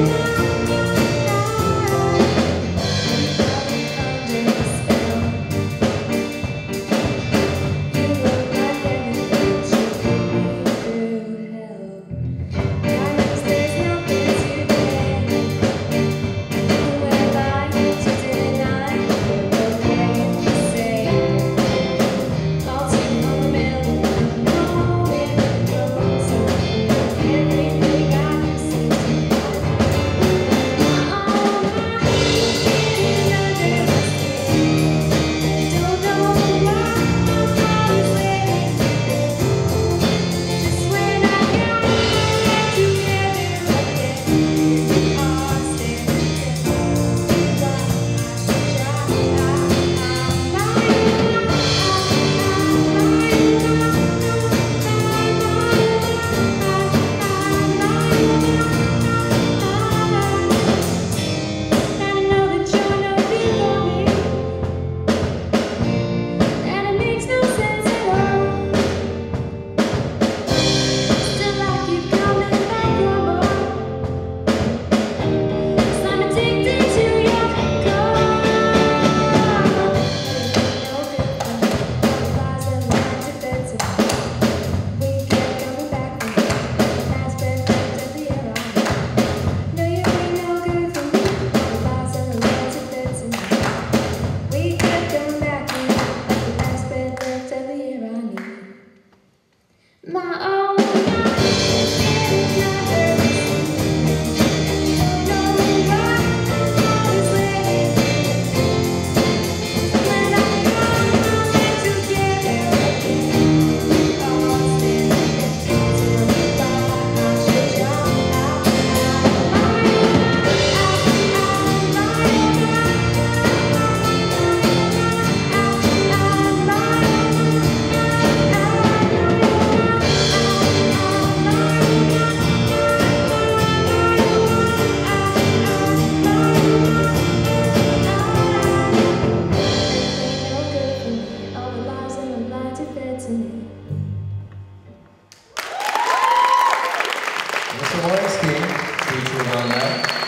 you. on that.